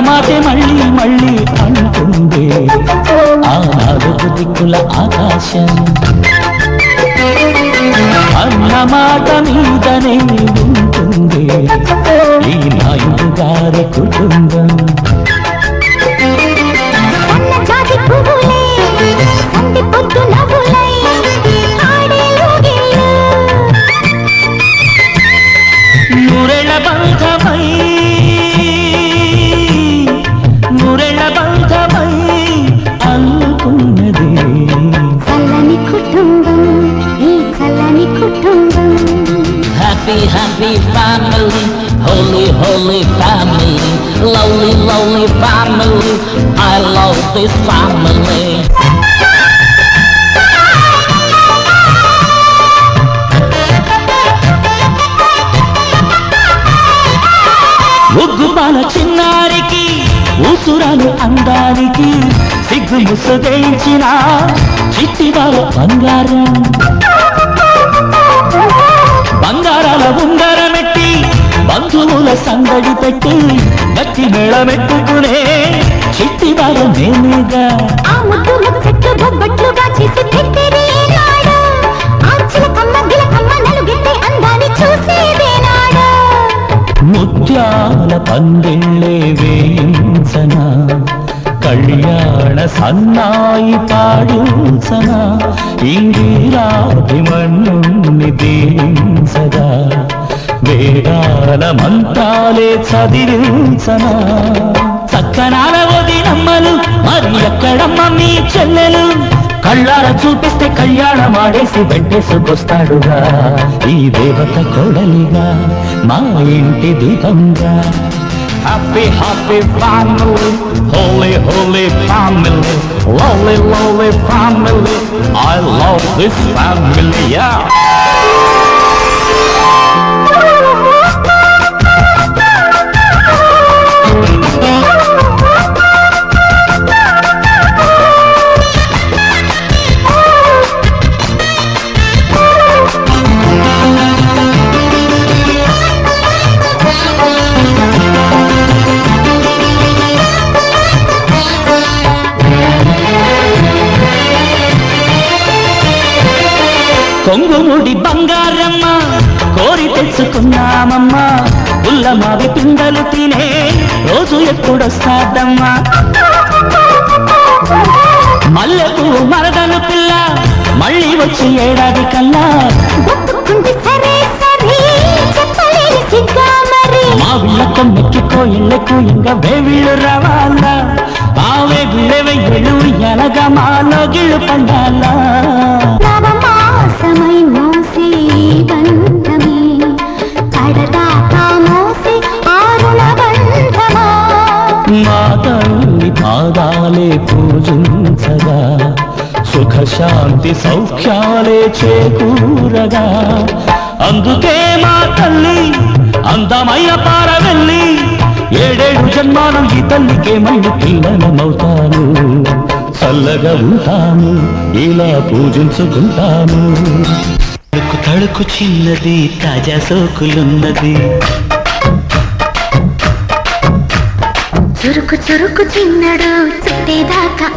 మాటే మళ్ళీ మళ్ళీ అంటుంది. ఆ నాలుగు దిక్కుల ఆకాశం. అన్న మాట మీదనే కుటుంబం ఈ చల్లని కుటుంబం Happy, happy family, holy, holy family, lovely, lovely family. I love this family. ఉగ్గుపాల చిన్నారికి ఊసురాలు అందానికి సిగ్గు ముసుగేయించిన చిట్టివారు బంగారం. బంగారాల ఉంగరమెట్టి బంధువుల సందడి పెట్టి గట్టి మేళమెట్టుకునే చిట్టివారు నేనుగా ముత్యాల పందిళ్ళే వేయించన కళ్యాణ సన్నాయి పాడించన ఇందిరాది మన్నుని దీవించగా వేదాల మంత్రాలే చదివించన చక్కనాల వదినమ్మలు మరి ఎక్కడమ్మ మీ చెల్లెలు కళ్ళార చూపిస్తే కళ్యాణం ఆడేసి వెంటేసుకొస్తాడుగా ఈ దేవత కొడలిగా మా ఇంటి దీపంగా happy, happy family. Holy, holy family. lovely, lovely family. I love this family, yeah. కొంగుముడి Bangaramma కోరి తెచ్చుకున్నామమ్మా. పుల్లమావి పిండలు తినే రోజు ఎప్పుడొస్తాదమ్మా. మల్లెపూ మరదలు పిల్ల మళ్ళీ వచ్చి ఏడాది కల్లా. మా వీళ్ళకు మెక్కికో ఇళ్ళకు ఇంకా వేవిళ్ళు రావాలా. ఆ వేవిళ్ళే వెయ్యలు ఎలగా మాలో గిళ్ళు పండాలా. నవమాసమై మోసే బంధమే. కడదాకా మోసే ఆరుణ బంధమా. మా తల్లి పాదాలే పూజించగా సుఖ శాంతి సౌఖ్యాలే చేకూరగా. అందుకే మా తల్లి అందమైన పారవెల్లి ఏడేడు జన్మానం ఈ తల్లికే మళ్ళీ పిల్లనమవుతాను చల్లగా ఉంటాను ఇలా పూజించుకుంటాను. తడుకు తడుకు చిన్నది తాజా సోకులున్నది. చురుకు చురుకు చిన్నడు చుట్టేదాకా